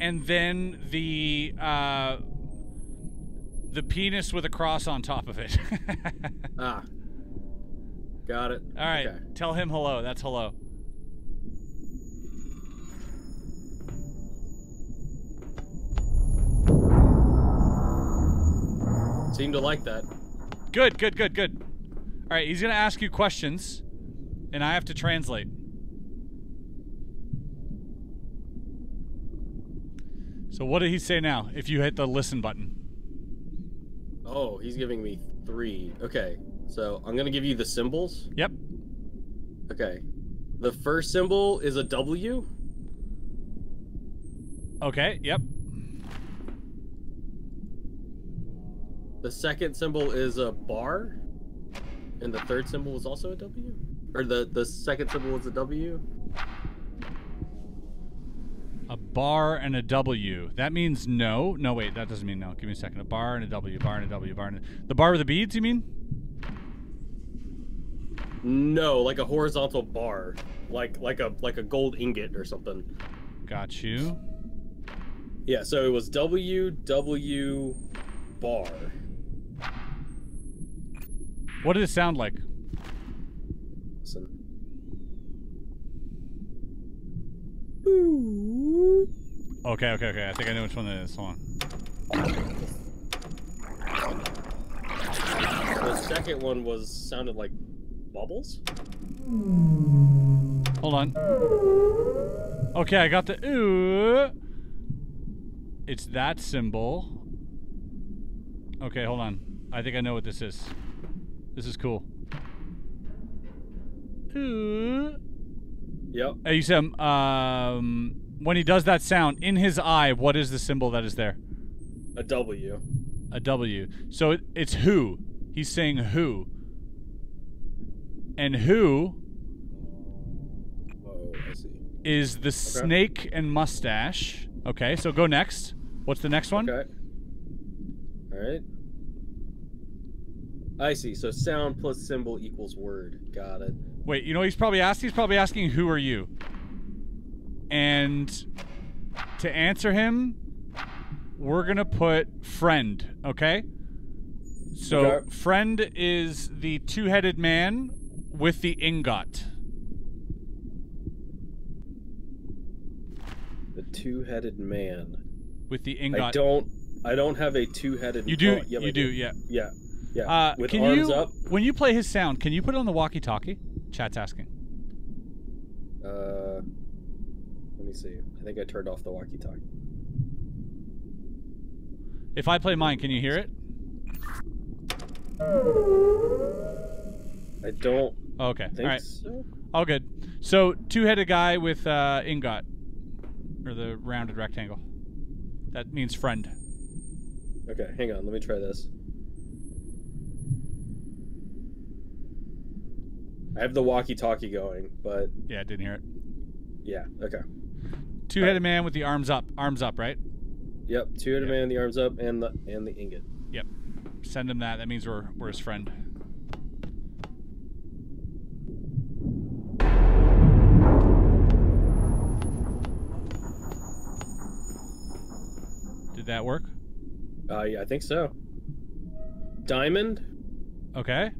and then the uh the penis with a cross on top of it. Ah. Got it. All right. Okay. Tell him hello. That's hello. Seem to like that. Good, good, good, good. All right, he's going to ask you questions and I have to translate. So what did he say now if you hit the listen button? Oh, he's giving me three. Okay. So I'm gonna give you the symbols. Yep. Okay. The first symbol is a W. Okay, yep. The second symbol is a bar. And the third symbol was also a W? Or the, the second symbol was a W? A bar and a W. That means no. No, wait, that doesn't mean no. Give me a second. A bar and a W. Bar and a W. Bar and a... The bar with the beads, you mean? No, like a horizontal bar. Like like a like a gold ingot or something. Got you. Yeah, so it was W W bar. What did it sound like? Listen. Okay, okay, okay. I think I know which one it is. Hold on. The second one was sounded like bubbles. Hold on. Okay, I got the ooh. It's that symbol. Okay, hold on. I think I know what this is. This is cool. Ooh. Yep. Hey, you said um when he does that sound in his eye, what is the symbol that is there? A W. A W. So it, it's who. He's saying who. And who Oh, I see. is the snake and mustache. Okay, so go next. What's the next one? Okay. All right. I see. So sound plus symbol equals word. Got it. Wait, you know what he's probably asking? He's probably asking who are you? And to answer him, we're gonna put friend, okay? So Okay. friend is the two-headed man with the ingot. The two-headed man. With the ingot. I don't. I don't have a two-headed. You do. I you do. Yeah. Yeah. Yeah. Uh, With can arms you, up. when you play his sound, can you put it on the walkie-talkie? Chat's asking. Uh, let me see. I think I turned off the walkie-talkie. If I play mine, can you hear it? I don't Oh, okay. All right. so. All good. So two-headed guy with uh, ingot, or the rounded rectangle. That means friend. Okay, hang on. Let me try this. I have the walkie-talkie going, but Yeah, I didn't hear it. yeah. Okay. Two-headed man with the arms up. Arms up, right? Yep. Two-headed Yep. man, the arms up, and the and the ingot. Yep. Send him that. That means we're we're his friend. Did that work? Uh, yeah, I think so. Diamond. Okay.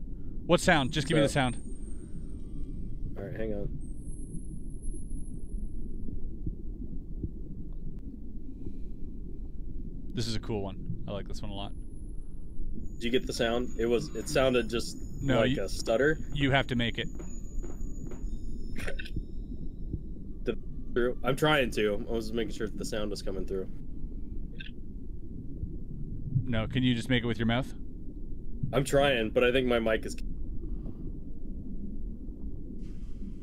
What sound? Just give me the sound. All right, hang on. This is a cool one. I like this one a lot. Did you get the sound? It was. It sounded just No, like you- a stutter. You have to make it. Through. I'm trying to. I was making sure the sound was coming through. No, can you just make it with your mouth? I'm trying, but I think my mic is.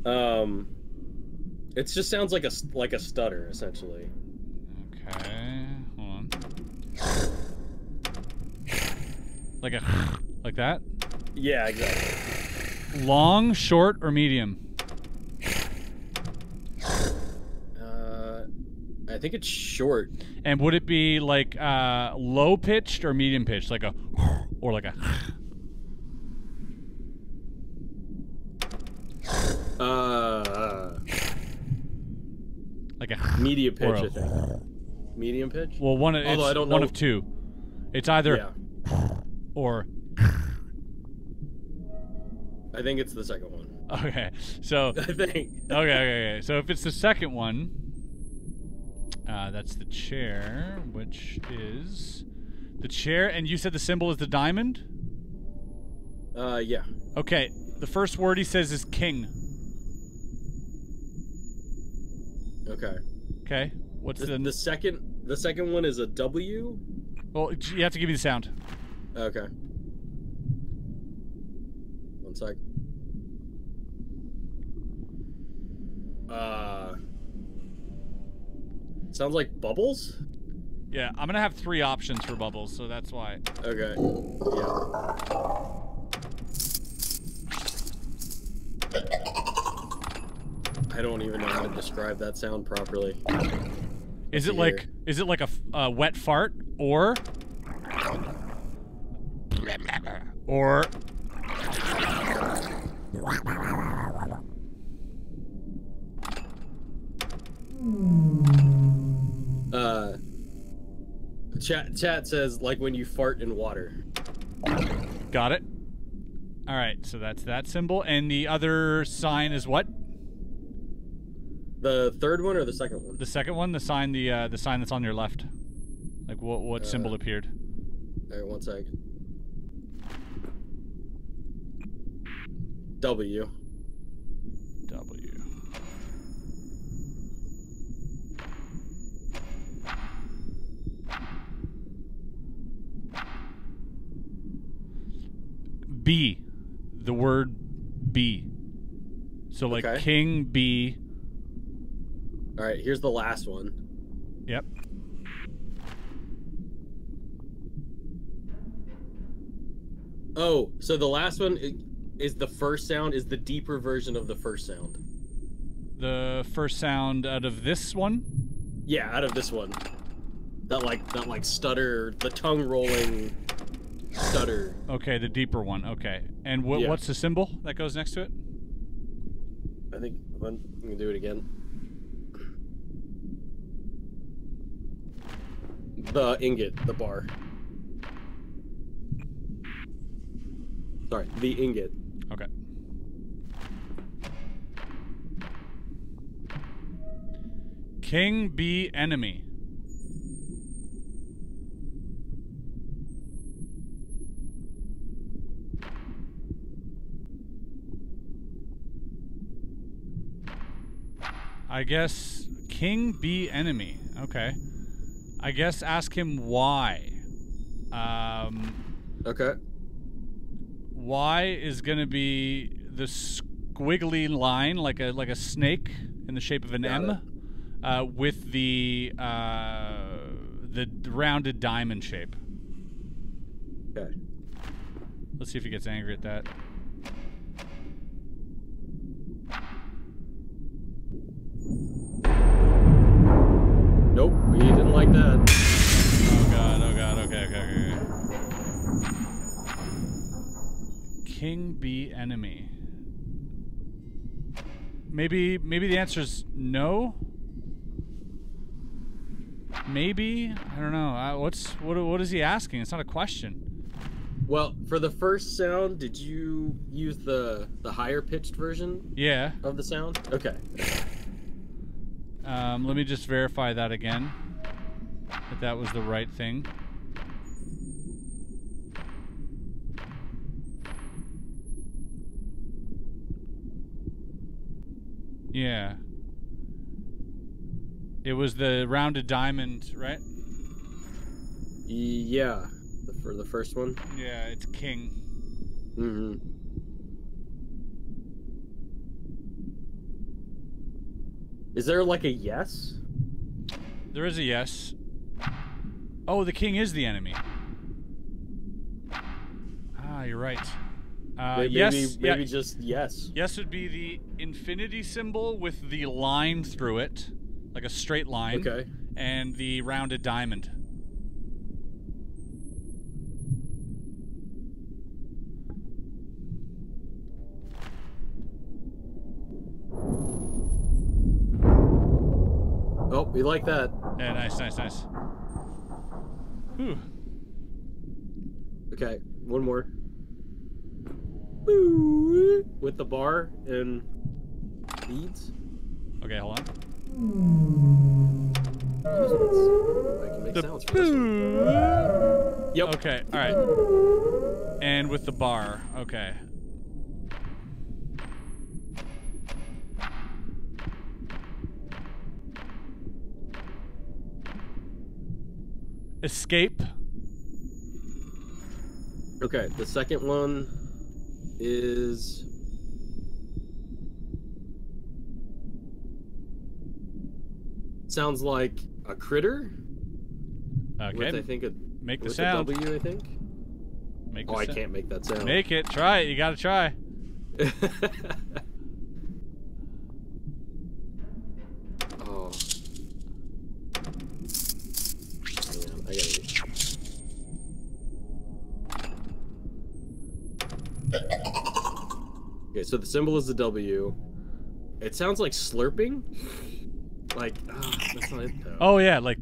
Um, it just sounds like a like a stutter essentially. Okay, hold on. Like a like that? Yeah, exactly. Long, short, or medium? Uh, I think it's short. And would it be like uh, low pitched or medium pitched, like a or like a? Uh, like a medium pitch, I think. Medium pitch. well, one. Although I don't one know- of two. It's either yeah, or. I think it's the second one. Okay, so I think. okay, okay, okay. So if it's the second one, uh, that's the chair, which is the chair, and you said the symbol is the diamond. Uh, yeah. Okay, the first word he says is king. Okay. Okay, what's The, the? the second, the second one is a W. well, you have to give me the sound. Okay. One sec. Uh. Sounds like bubbles. Yeah, I'm gonna have three options for bubbles, so that's why. Okay. Yeah. I don't even know how to describe that sound properly. Is it like is it like a wet fart or or Uh. Chat chat says like when you fart in water. got it? All right, so that's that symbol, and the other sign is what? The third one or the second one? The second one, the sign, the uh, the sign that's on your left. Like what what symbol Uh, appeared? Alright, one sec. W. W. B. The word B. So like Okay. king B. Alright, here's the last one. Yep. Oh, so the last one is the first sound is the deeper version of the first sound. The first sound out of this one. Yeah, out of this one. That like that like stutter, the tongue rolling stutter. Okay, the deeper one. Okay. And wh- Yeah. what's the symbol that goes next to it? I think I'm gonna do it again. The ingot, the bar. Sorry, the ingot. Okay. King be enemy. I guess king be enemy. Okay. I guess ask him why. Um, Okay. Why is gonna be the squiggly line, like a like a snake in the shape of an Got M, uh, with the uh, the rounded diamond shape. Okay. Let's see if he gets angry at that. Nope, like that. Oh god! Oh god! Okay, okay, okay. okay. King be enemy. Maybe maybe the answer is no. Maybe I don't know. Uh, what's what? What is he asking? It's not a question. Well, for the first sound, did you use the the higher pitched version Yeah. of the sound? Okay. Um, let me just verify that again. That that was the right thing. Yeah. It was the rounded diamond, right? Yeah, the, for the first one. Yeah, it's king. Mm-hmm. Is there like a yes? There is a yes. Oh, the king is the enemy. Ah, you're right. Uh, maybe yes, maybe, yeah, just yes. Yes would be the infinity symbol with the line through it, like a straight line. Okay. and the rounded diamond. Oh, we like that. Yeah, nice, nice, nice. Whew. Okay, one more. With the bar and beads. Okay, hold on. I can make The sounds for this one. Yep. Okay, all right. And with the bar. Okay. Escape. Okay, the second one is sounds like a critter. Okay. With I think a make the sound. a W. I think. Make oh, the Oh, I sound. can't make that sound. Make it. Try it. You gotta try. Okay, so the symbol is the W. It sounds like slurping. Like, ah, that's not it though. Oh yeah, like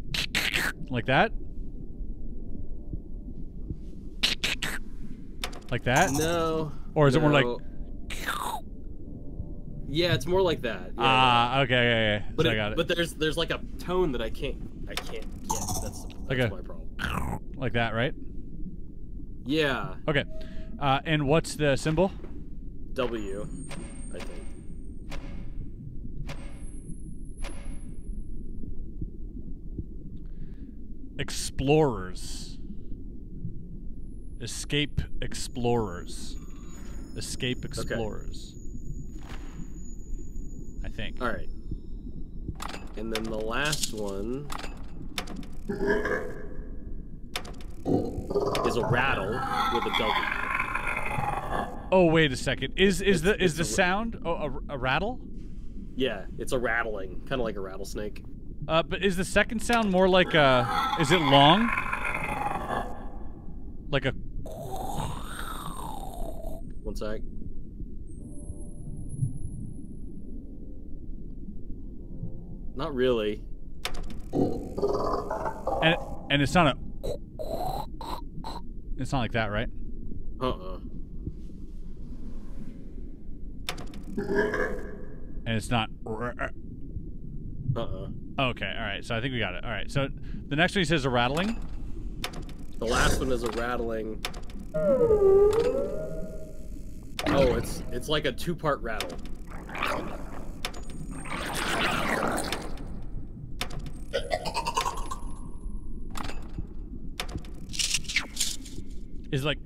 like that. Like that. No. Or is it more like- Yeah, it's more like that. Yeah. Ah, okay, yeah, yeah. but so it- I got it. but there's there's like a tone that I can't I can't get. That's that's Okay. my problem. like that, right? Yeah, Okay. Uh, and what's the symbol? W. I think. Explorers. Escape explorers. Escape explorers. Okay. I think. All right. And then the last one is a rattle with a W. Oh wait a second. Is is the is the sound oh, a, a rattle? Yeah, it's a rattling, kind of like a rattlesnake. Uh, but is the second sound more like a? Is it long? Like a? One sec. Not really. And and it's not a. It's not like that, right? Uh-uh. And it's not. Uh-uh. Okay, all right. So I think we got it. All right. So the next one he says a rattling. The last one is a rattling. Oh, it's it's like a two-part rattle. Is like.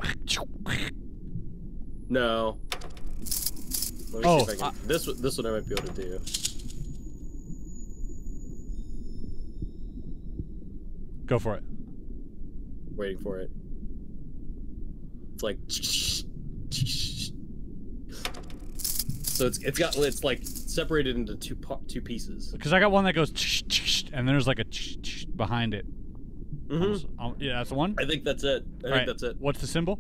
No. Let me Oh, see if I can. this one- this one I might be able to do. Go for it. Waiting for it. It's like. So it's it's got it's like separated into two two pieces. Because I got one that goes. And there's like a behind it. Mm -hmm. Almost- al- yeah, that's the one. I think that's it. I All think right. that's it. What's the symbol?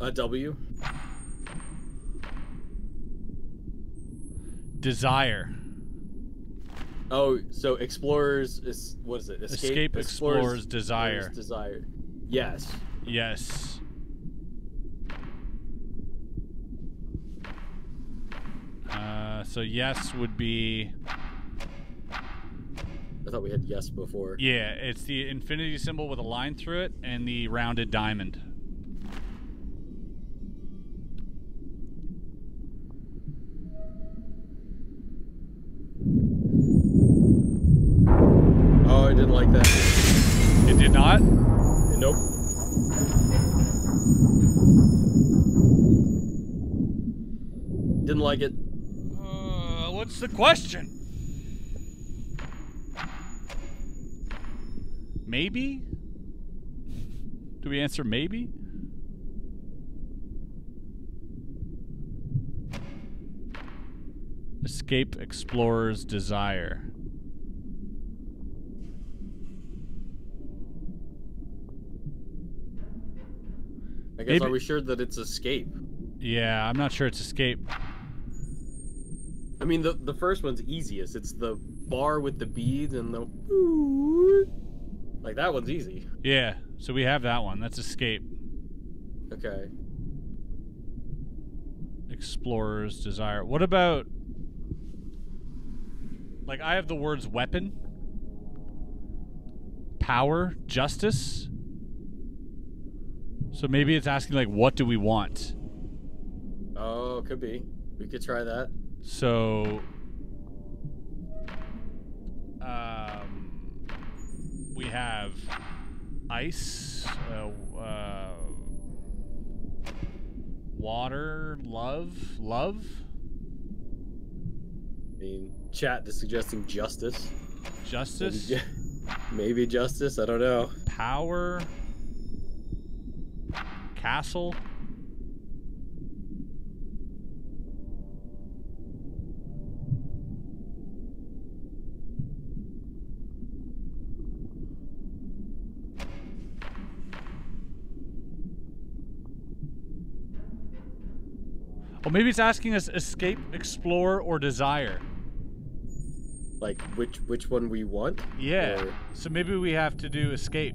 A W. Desire. Oh, so explorers is what is it? Escape Explorers Desire. Desire. Yes. Yes. Uh, so yes would be I thought we had yes before. yeah. It's the infinity symbol with a line through it and the rounded diamond. question. Maybe? Do we answer maybe? Escape Explorer's Desire. I guess maybe. are we sure that it's escape? Yeah, I'm not sure it's escape. I mean, the the first one's easiest. It's the bar with the beads and the like that one's easy. Yeah, so we have that one. That's escape. Okay. Explorer's desire. What about like I have the words weapon, power, justice. So maybe it's asking like what do we want? Oh, could be. We could try that. So um we have ice, uh, uh, water, love, love. I mean, chat is suggesting justice. Justice, ju- maybe justice. I don't know. power, castle. Well, maybe it's asking us escape, explore, or desire. Like which which one we want? Yeah. Or- So maybe we have to do escape.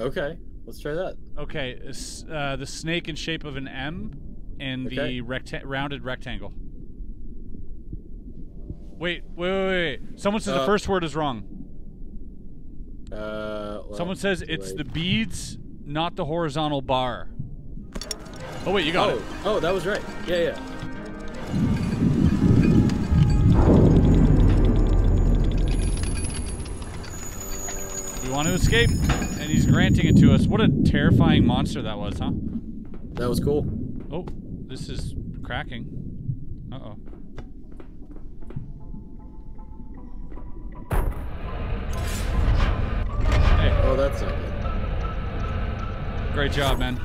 Okay, let's try that. Okay, uh, the snake in shape of an M and the recta- rounded rectangle. Wait, wait, wait, wait. Someone says the Uh, first word is wrong. Uh, well, Someone says it's late. the beads, not the horizontal bar. Oh wait, you got Oh, it. oh, that was right. Yeah, yeah. We want to escape, and he's granting it to us. What a terrifying monster that was, huh? That was cool. Oh, this is cracking. Uh oh. Hey, Oh, that's not good. great job, man.